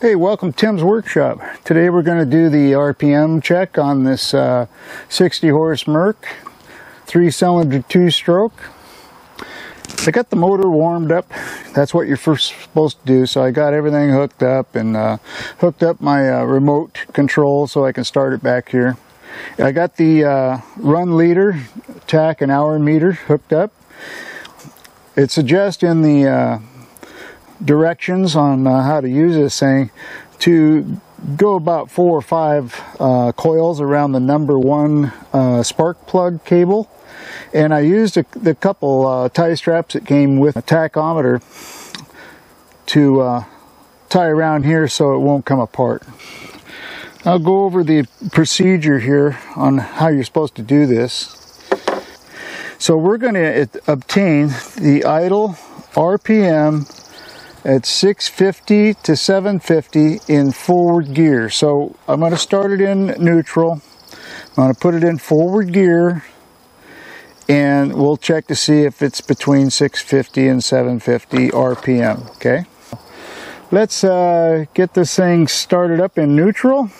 Hey, welcome to Tim's Workshop. Today we're going to do the RPM check on this uh, 60 horse Merc, three cylinder two stroke. I got the motor warmed up. That's what you're first supposed to do. So I got everything hooked up and uh, hooked up my uh, remote control so I can start it back here. I got the uh, Runleader, tach and hour meter hooked up. It suggests in the uh, directions on uh, how to use this thing to go about four or five uh, coils around the number one uh, spark plug cable and I used a, the couple uh, tie straps that came with a tachometer to uh, tie around here so it won't come apart. I'll go over the procedure here on how you're supposed to do this. So we're going to obtain the idle RPM at 650 to 750 in forward gear. So I'm going to start it in neutral. I'm going to put it in forward gear and we'll check to see if it's between 650 and 750 RPM, okay? Let's uh, get this thing started up in neutral.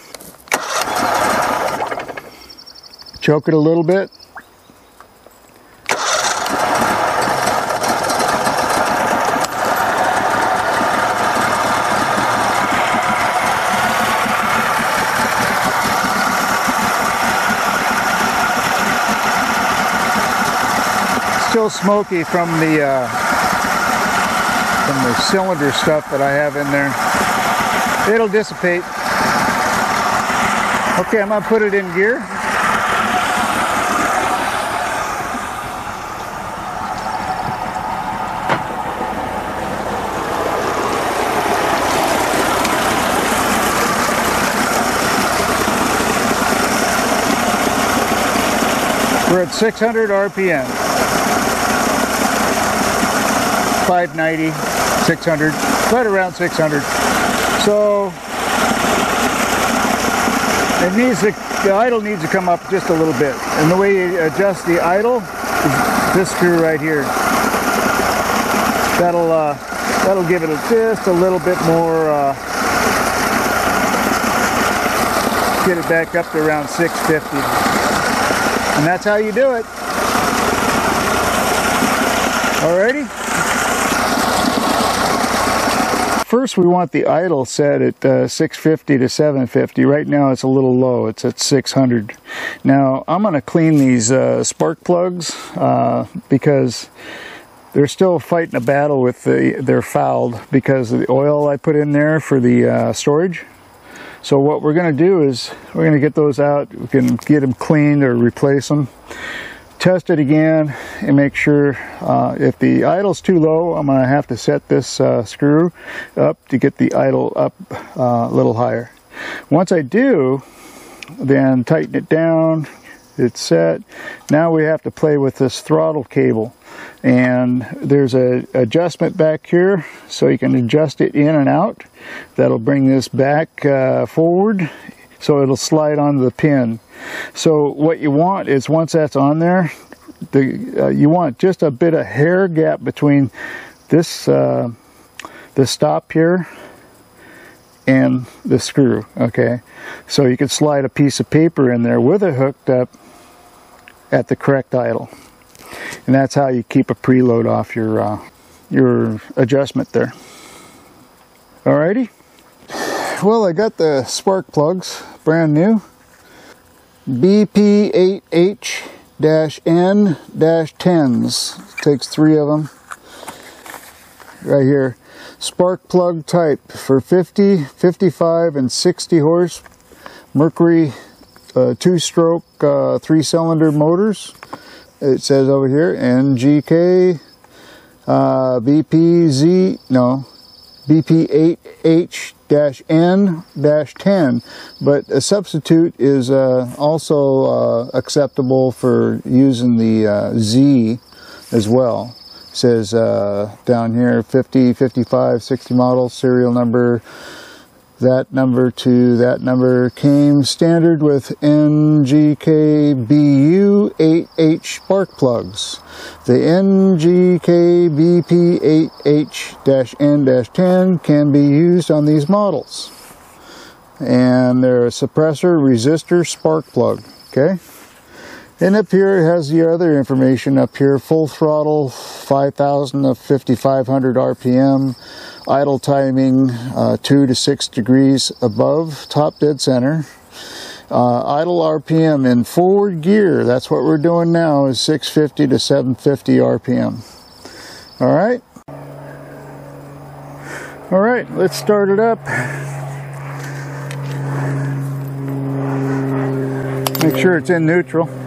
Choke it a little bit. still smoky from the uh, from the cylinder stuff that I have in there. It'll dissipate. Okay, I'm gonna put it in gear. We're at 600 RPM. 590, 600, right around 600. So it needs to, the idle needs to come up just a little bit. And the way you adjust the idle is this screw right here. That'll uh, that'll give it just a little bit more. Uh, get it back up to around 650. And that's how you do it. Alrighty? First we want the idle set at uh, 650 to 750. Right now it's a little low, it's at 600. Now I'm going to clean these uh, spark plugs uh, because they're still fighting a battle with the, they're fouled because of the oil I put in there for the uh, storage. So what we're going to do is we're going to get those out, we can get them cleaned or replace them test it again and make sure uh, if the idle's too low I'm going to have to set this uh, screw up to get the idle up uh, a little higher. Once I do then tighten it down it's set. Now we have to play with this throttle cable and there's a adjustment back here so you can adjust it in and out. That'll bring this back uh, forward so it'll slide onto the pin. So what you want is once that's on there, the, uh, you want just a bit of hair gap between this uh, the stop here and the screw, okay? So you can slide a piece of paper in there with it hooked up at the correct idle. And that's how you keep a preload off your, uh, your adjustment there. Alrighty? Well, I got the spark plugs, brand new. BP8H-N-10s. Takes three of them. Right here. Spark plug type for 50, 55, and 60 horse. Mercury uh, two-stroke, uh, three-cylinder motors. It says over here NGK uh, BPZ, no, BP8H-N-10, but a substitute is uh, also uh, acceptable for using the uh, Z as well. It says uh, down here 50, 55, 60 model, serial number that number to that number came standard with NGKBU 8H spark plugs. The NGKBP 8H-N-10 can be used on these models. And they're a suppressor resistor spark plug, okay? And up here it has the other information up here, full throttle, 5,000 to 5,500 RPM, idle timing uh, 2 to 6 degrees above top dead center. Uh, idle RPM in forward gear, that's what we're doing now, is 650 to 750 RPM. All right? All right, let's start it up. Make sure it's in neutral.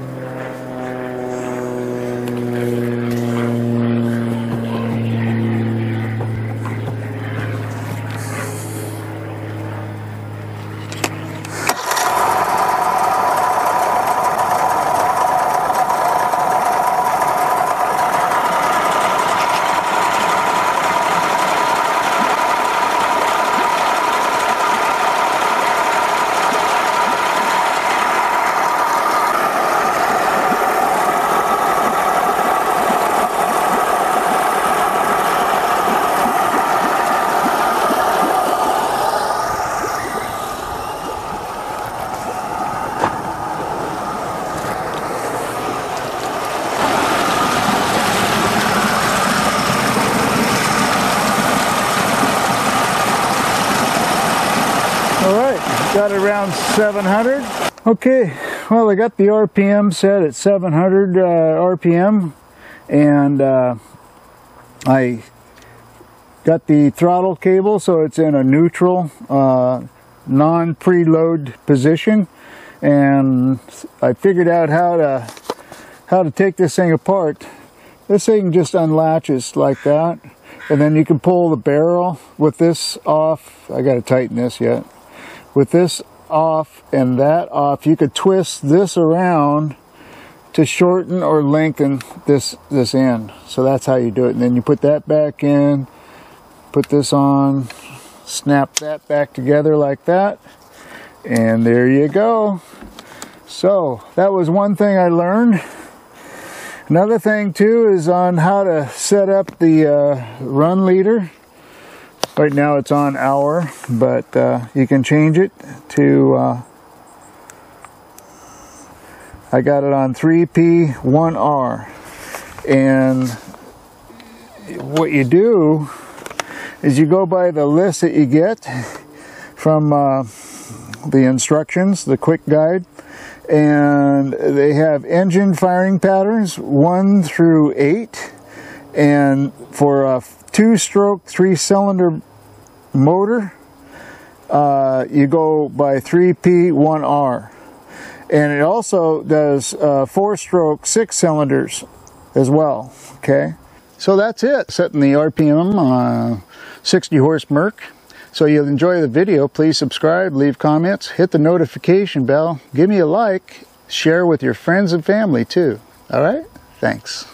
Got around 700. Okay, well I got the RPM set at 700 uh, RPM and uh, I got the throttle cable so it's in a neutral uh, non-preload position and I figured out how to how to take this thing apart. This thing just unlatches like that and then you can pull the barrel with this off. I got to tighten this yet with this off and that off, you could twist this around to shorten or lengthen this this end. So that's how you do it. And then you put that back in, put this on, snap that back together like that, and there you go. So that was one thing I learned. Another thing too is on how to set up the uh, Runleader. Right now it's on hour, but uh, you can change it to, uh, I got it on 3P1R. And what you do is you go by the list that you get from uh, the instructions, the quick guide, and they have engine firing patterns 1 through 8 and for a two stroke, three cylinder motor, uh, you go by 3P1R. And it also does uh, four stroke, six cylinders as well. Okay. So that's it. Setting the RPM uh, 60 horse Merc. So you'll enjoy the video. Please subscribe, leave comments, hit the notification bell, give me a like, share with your friends and family too. All right? Thanks.